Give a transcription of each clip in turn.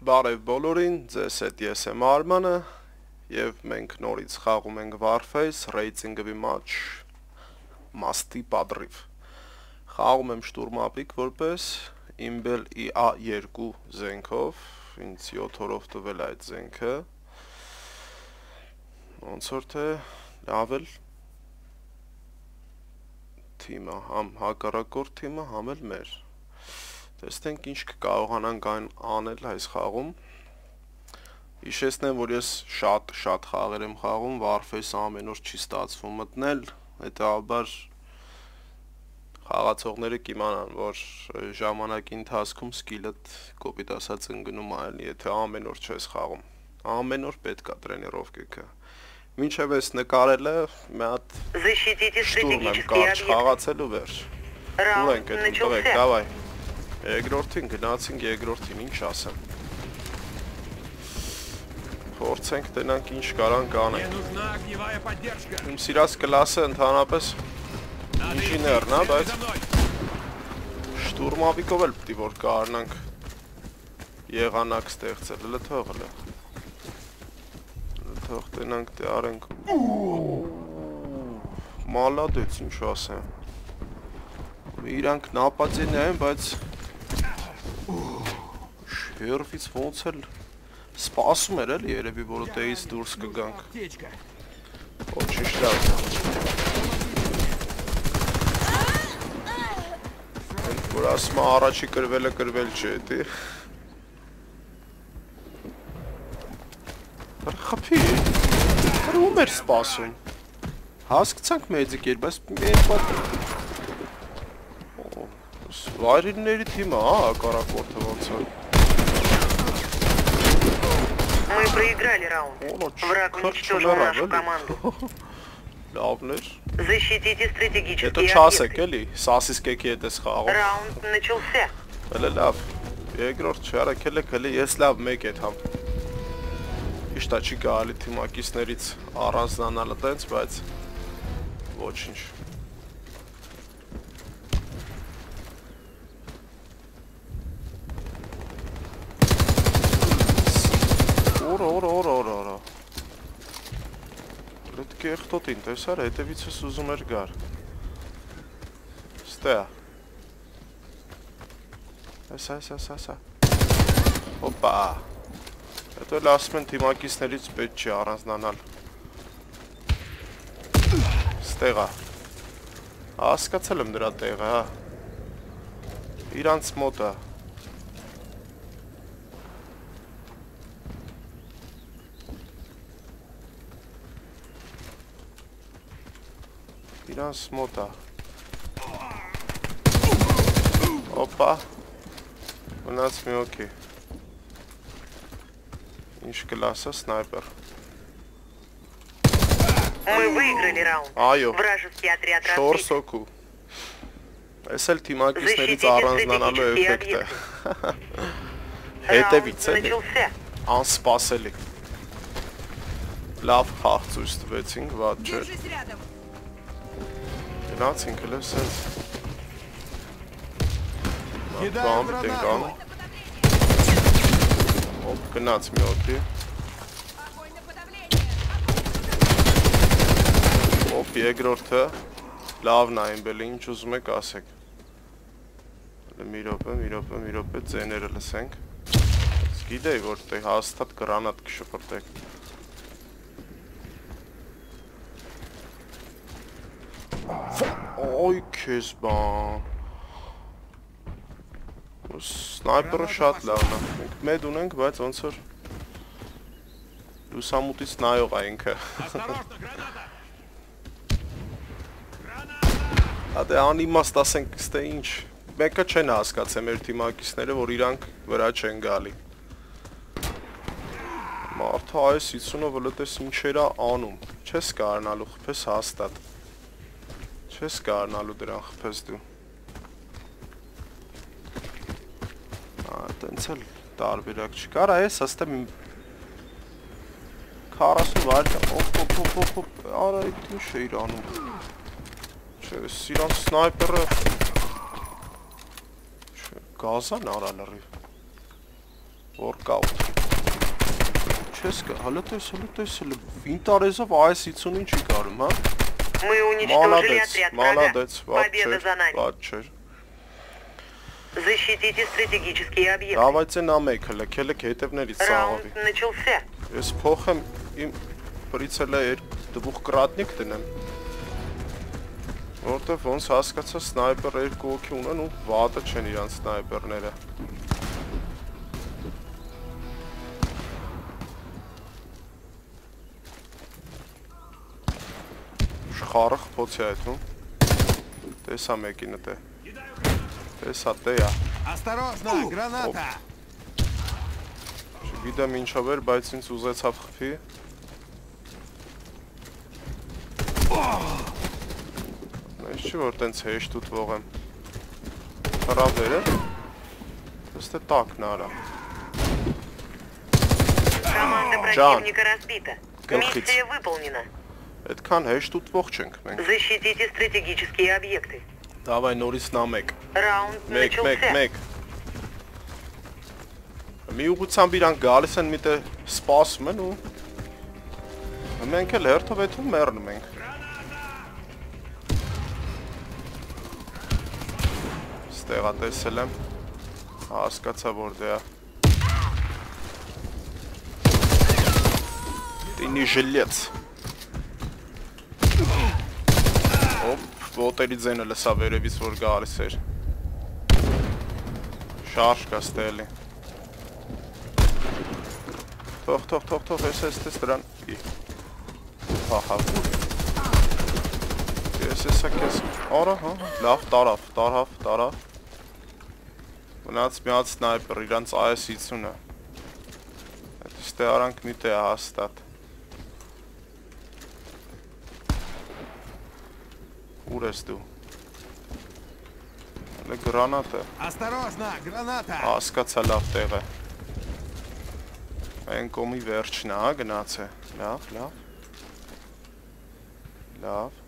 Բարև բոլորին, ձեզ հետ ես եմ Արմանը եւ մենք նորից խաղում ենք Warface Racing-ը match Masti Padriv։ Խաղում եմ շտուրմապիկ որպես Imbel IA2 զենքով, ինձ 7 օրով տվել այդ զենքը։ Ոնց որ թե լավ էլ թիմը, համ հակառակորդ թիմը, համ էլ մեր։ Տեսնենք ինչ կկարողանանք այն անել այս խաղում։ Հիշեցնեմ, որ ես շատ շատ խաղեր եմ խաղում, Warface ամեն օր չի ստացվում մտնել, հետաբար խաղացողները կիմանան, որ ժամանակի ընթացքում սկիլդ կոպիտ ասած ընկնում այլ, եթե ամեն օր չես խաղում։ Ամեն օր պետք է տրենիրովկեքը։ Մինչև ես նկարելը մի հատ Защитите շտուրմ եմ стратегический կարճ объект. խաղացելու վերջ։ Ուր Раунд ենք այդ տղեկ, начался. դավայ։ Երկրորդին գնացինք երկրորդին, ինչ ասեմ։ Փորձենք տենանք ինչ կարան կանենք։ Իմ սիրած կլասը ընդհանրապես ինժիներն է, բայց շտուրմավիկով էլ պիտի որ կարնանք եղանակ ստեղծել, հլը թողել է։ Թող տենանք դե արենք։ Մալադեց ինչ ասեմ։ Իրանք նապացին են, բայց Գերվից ոնց էլ սպասում էր էլի երևի որ օտեից դուրս կգանք։ Ոչինչ լավ։ Որ ասում է առաջի կրվելը կրվել չէ, դի։ Խփի։ Որ ում էր սպասում։ Հասկացանք մեծիկ էր, բայց մեր պատ Վայրինների թիմը, հա, կարակորդը ոնց է։ Мы проиграли раунд. Օլո, Враг уничтожил չլրավ нашу էլի։ команду. Լավն էր։ Защитите Հետո стратегические չասեք объекты. էլի, սասիսկեքի հետ ես խաղում։ Раунд начался. Հələ լավ։ Երկրորդ չարակել եք, հələ ես լավ մեկ այդ համ։ Իշտա չի կարելի թիմակիցներից առանձնանալը տենց, բայց ոչինչ։ Այդ կեղտոտին, տեսար, հետևիցս ուզում էր գար։ Ստե։ Ասա, ասա, ասա, ասա։ Հոպա։ Հետո էլ ասում են թիմակիցներից պետք չի առանձնանալ։ Ստեղա։ Հասկացել եմ դրա տեղը, հա։ Իրանց մոտ Իրանց մոտ է։ Օպա։ Մնաց մի օքի։ Ինչ կլասը սնայպեր։ Мы выиграли раунд. Այո, Вражеский отряд 4 разбит. սոկու։ Այս էլ թիմակիցներից Защитите առանձնանալու стратегические էֆեկտ է։ объекты. Հետևից Раунд էլի, начался. անսպասելի։ Լավ խաղ ցույց տվեցինք, վատ չէ։ գնաց ինքը լավ sense։ Բամ դեն կան։ Օպ գնաց մի օդի։ Օպ երկրորդը լավն այն բելի ինչ ուզում եք ասեք։ դե Մի րոպե, մի րոպե, մի րոպե ձեները լսենք։ Գիտեի որտեղ հաստատ գրանատ կշպրտեք։ Ոյ քեզ բան։ Սնայպերը շատ լավն է։ Մենք մեդ ունենք, բայց ոնց որ լուսամուտից նայող է ինքը։ Ադե անիմաստ ասենք ստե ինչ։ Մեկը չեն հասկացել մեր թիմակիցները, որ իրանք վրա չեն գալի։ Մարդը այս 50-ը վլտես ինչերա անում։ Չես կարողանալու խփես հաստատ չես կարնալու դրան խփես դու Ա տենց էլ տարբերակ չկար այս հստե 40 վայրկյան օփ օփ օփ օփ օփ արա այդ ինչ է իր անում Չէ, սիրան սնայպերը Չէ, գազան արա լրի Workout։ Չես կա, հələ տես, հələ տես, հələ վինտարեզով այս 50-ին չի կարում, հա։ Мы уничтожили Մալադեց, отряд врага. մալադեց, ված Победа չէր, за нами. ված չէր։ Защитите стратегические объекты. Դավայց են ամեկ հələ, քելեք հետևներից Раунд ծաղավի։ начался. Ես փոխեմ իմ պրիցելը էր դվուխ կրատնիկ դնեմ։ Որտեվ ոնց հասկացա սնայպեր երկու օքի ունեն ու վատը չեն իրանց սնայպերները։ Շխարը խփոցի այդ ու։ Տեսա մեկինը տե։ Տեսա տեա։ Осторожно, граната! Չգիտեմ ինչով էր, բայց ինձ ուզեցավ խփի։ Այս չի որ տենց հեշտ ուտվող եմ։ Հրավերը։ Ըստ է տակն արա։ Команда Джан. противника разбита. Гелхиц. Миссия выполнена. Այդքան հեշտ ուտվող չենք մենք։ Защитите стратегические объекты. Դավայ նորից նա մեկ։ Раунд 1 1 начался. 1 Մի ուղությամբ իրանք գալիս են միտը սպասում են ու մենք էլ հերթով էթում մեռնում ենք։ Ստեղա տեսել եմ։ Հասկացա որ դե է։ Դինի ժլեց։ Ոպ, Ոտերի ձենը լսա վերևից որ գալիս էր։ Շարժ կա ստելի։ Թող, թող, թող, թող, ես ես տես դրան։ ի։ Հահա։ Ես եսա կես։ Արա, հա, լավ, տարավ, տարավ, տարավ։ Մնաց մի հատ սնայպեր, իրանց AS-50-ը։ Այդ ստե արանք մի տե հաստատ։ Ուր ես դու։ Հələ գրանատը։ Осторожно, граната! Հասկացա լավ տեղ է։ Այն կոմի վերջն է, հա, գնաց է։ Լավ, լավ։ Լավ։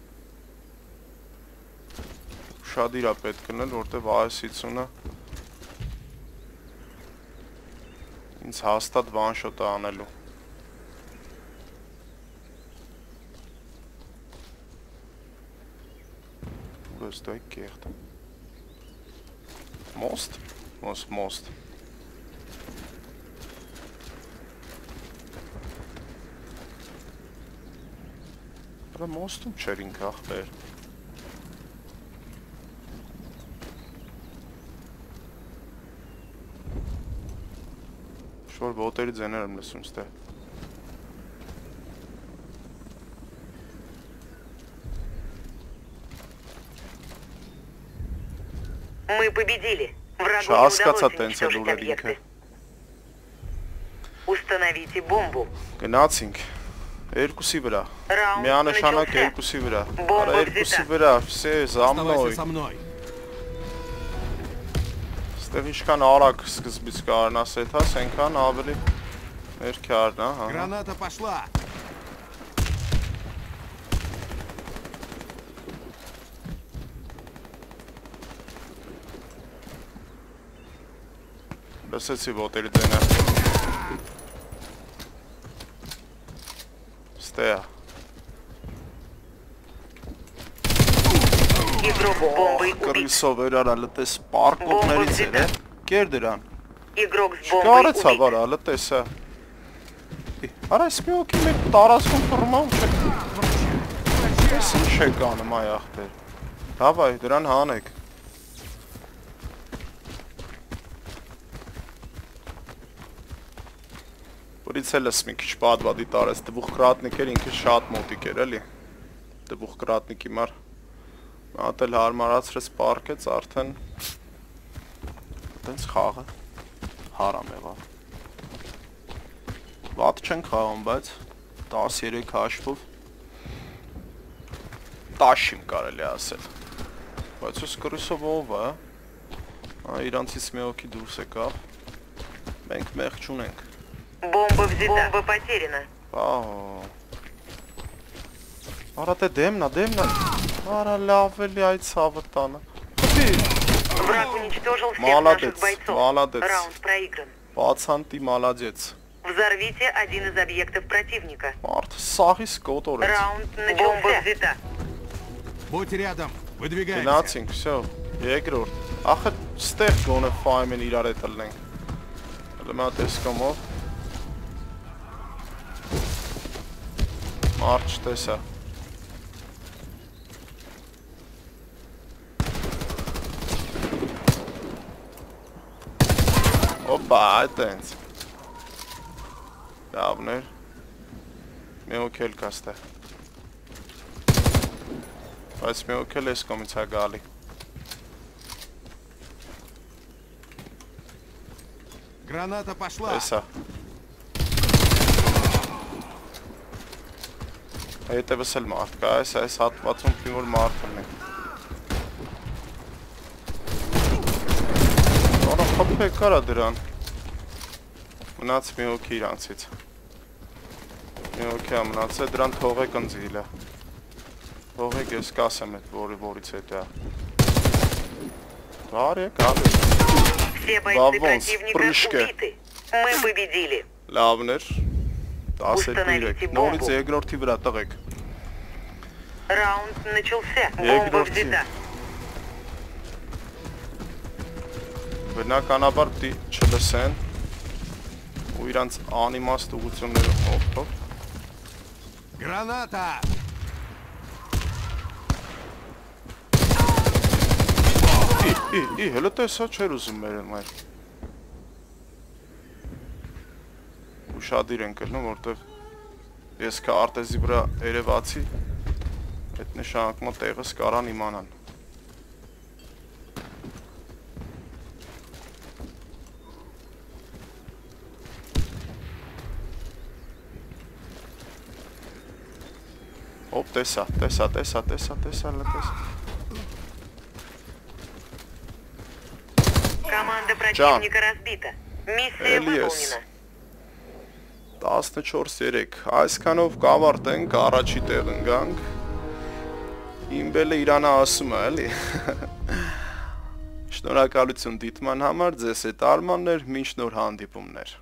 Շատ իրա պետք կնել, որտեվ AS50-ը ինձ հաստատ վանշոտ է անելու։ Այդ կեղտ։ Most? Most, most. Բրա մոստում չեր ինք ախպեր։ Շոր բոտերի ձեներ եմ լսում ստե։ победили. Врагу не Հասկացա удалось տենց էլ уничтожить ուր էր ինքը։ объекты. Установите бомбу. Գնացինք։ Երկուսի վրա։ Раунд Միանշանակ начался. երկուսի վրա։ Բոմբը Արա երկուսի վզիտա։ վրա, все за мной։ Оставайся со мной. Ստեղ ինչքան արագ սկզբից կարնաս այդ հաս, այնքան ավելի ներքարն է, հա։ Граната пошла! լսեցի ոտերի ձենը։ Ստեա։ Կրիսով էր արա լտես պարկովներից էր է։ Կեր դրան։ Չկարեց հավար ալը տեսա։ Արա այս մի ոքի մեր տարասքում թրմամ չեք։ Ես ինչ եք անում այ աղբեր։ Հավայ, դրան հանեք։ Որիցելս մի քիչ պատվադի տարես դվուխ կրատնիկ էր ինքը շատ մոտիկ էր էլի։ Դվուխ կրատնիկի մար Հատ էլ հարմարացրեց պարկեց արդեն Տենց խաղը հարամ եղավ Վատ չեն խաղում, բայց 13 հաշվով տաշիմ կարելի ասել Բայց ус կրուսով ով է իրանցից մի օքի դուրս եկավ Մենք մեղ չունենք Бомба взята. Бомба потеряна. Ау. Arată demna, demna. Arale aveli aici savătană. Враг уничтожил всех молодец, наших бойцов. Молодец. Раунд проигран. Пацан, ты молодец. Взорвите один из объектов противника. Март, сахис, который. Раунд начался. Бомба взята. Будь рядом, выдвигаемся. Финансинг, все. Я. Ах, стех, гонэ файмен, ирарет, лэнг. Элемент эскомов. Մարդ չտեսա։ Օպա, այտենց։ Լավներ։ Մի օքել կաստե։ Բայց մի օքել էս կոմից հա գալի։ Граната пошла. Տեսա։ Հետևս էլ մարդ կա, այս այս հատվածում մի որ մարդ ունի։ Որը խփեք կարա դրան։ Մնաց մի հոգի իրանցից։ Մի հոգի ա մնացել, դրան թողեք ընձիլը։ Թողեք ես կասեմ այդ որի որից հետո։ Բարի գալի։ Все бойцы Вавонс, противника прыжка. убиты. Мы победили. Լավներ։ 13 Ուստանալիցի Նորից բոմբը։ երկրորդի վրա տղեկ։ Раунд начался. Бомба Երկրորդի։ взята. Բնականաբար պիտի չլսեն ու իրանց անիմաստ ուղությունները օգտով։ Граната. Ի, ի, ի, հələ տեսա չեր ուզում մերեն մայր։ Ուշադիր ենք ելնում, որտեվ ես կա արտեզի վրա երևացի, այդ նշանակումը տեղս կարան իմանան։ Ոպ տեսա, տեսա, տեսա, տեսա, տեսա, լա տեսա։ Команда противника разбита. Миссия Էլի ես։ выполнена. 14-3 այսքանով կավարտենք առաջի տեղ ընկանք իմբելը իրանա ասում է էլի շնորհակալություն դիտման համար ձեզ հետ արմաններ մինչ նոր հանդիպումներ